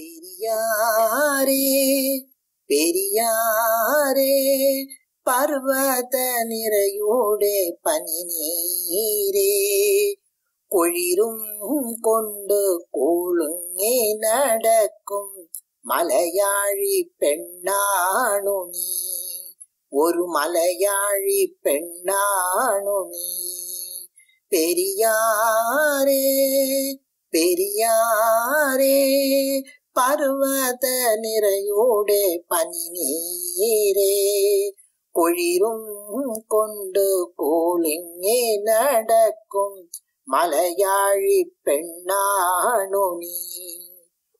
பெரியாரே பெரியாரே பர்வத நிறையோடே பனி நீரே கொழிரும் கொண்டு கூழுங்கே நடக்கும் மலையாழி பெண்ணானு நீ. ஒரு மலையாழி பெண்ணானு நீ. பெரியாரே பெரியாரே பர்வத நிறையோடே பனி நீரே குளிரும் கொண்டு கோலிங்கே நடக்கும் மலையாழி பெண்ணானு நீ.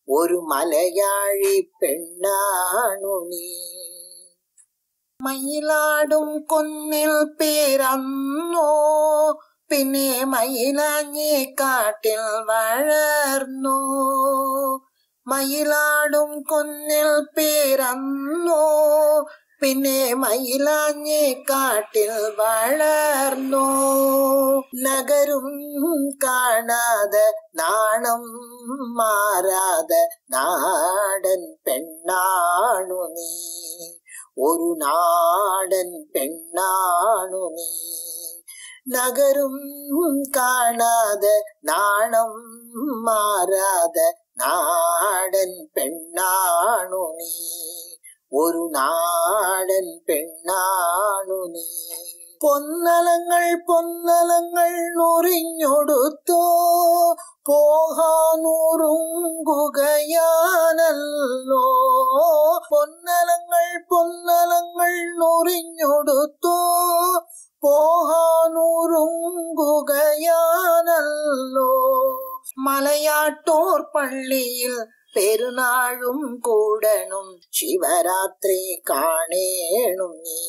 ஒரு மலையாழி பெண்ணானு நீ. மயிலாடும் கொன்னில் பேரன்னோ பின்னே மயிலாஞ்சி காட்டில் வளர்ந்தோ. மயிலாடும் கொன்னில் பேரன்னோ பின்னே மயிலாஞ்சி காட்டில் வளர்ந்தோ நகரும் காணாத நாணம் மாறாத நாடன் பெண்ணானு நீ ஒரு நாடன் பெண்ணானு நீ நகரும் காணாத நாணம் மாறாத நாடன் பெண்ணானு நீ ஒரு நாடன் பெண்ணாണു നീ പൊന്നലങ്ങൾ പൊന്നലങ്ങൾ നുറിഞ്ഞൊടുത്തോ പോകാനൂറും ഗുകയാനല്ലോ மலையாட்டோர் பள்ளியில் பெருநாளும் கூடனும் சிவராத்திரி காணேனும் நீ.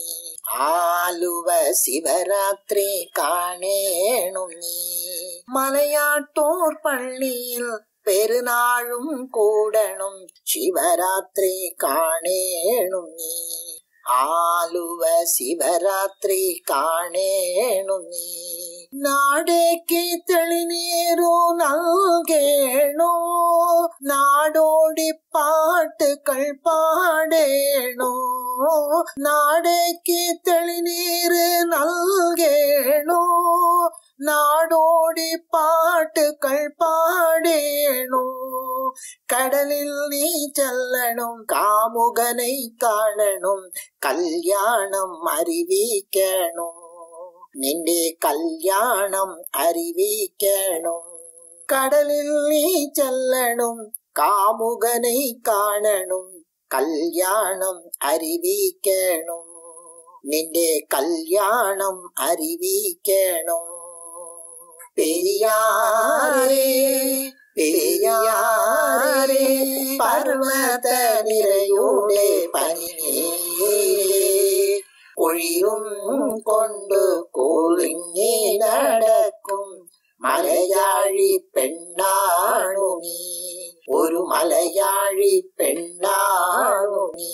ஆலுவ சிவராத்திரி காணேனும் நீ. மலையாட்டோர் பள்ளியில் பெருநாளும் கூடனும் சிவராத்திரி காணேனும் நீ. ആലുവ ശിവരാത്രി കാണേണു നീ നാടേക്ക് തെളിനീരു നൽകേണോ നാടോടി പാട്ടുകൾ പാടേണോ നാടേക്ക് തെളിനീര് നൽകേണോ നാടോടി പാട്ടുകൾ പാടേണോ കടലിൽ നീ ചെല്ലണം കാമുകനെ കാണണം കല്യാണം അറിവിക്കണം നിന്റെ കല്യാണം അറിവിക്കണം കടലിൽ നീ ചെല്ലണം കാമുകനെ കാണണം കല്യാണം അറിവിക്കണം നിന്റെ കല്യാണം അറിവിക്കണം ஆழ்வ தவிரையோடே பணியே குழியும் கொண்டு கூலிங்கி நடக்கும் மலையாழி பெண்ணாணு நீ ஒரு மலையாழி பெண்ணாணு நீ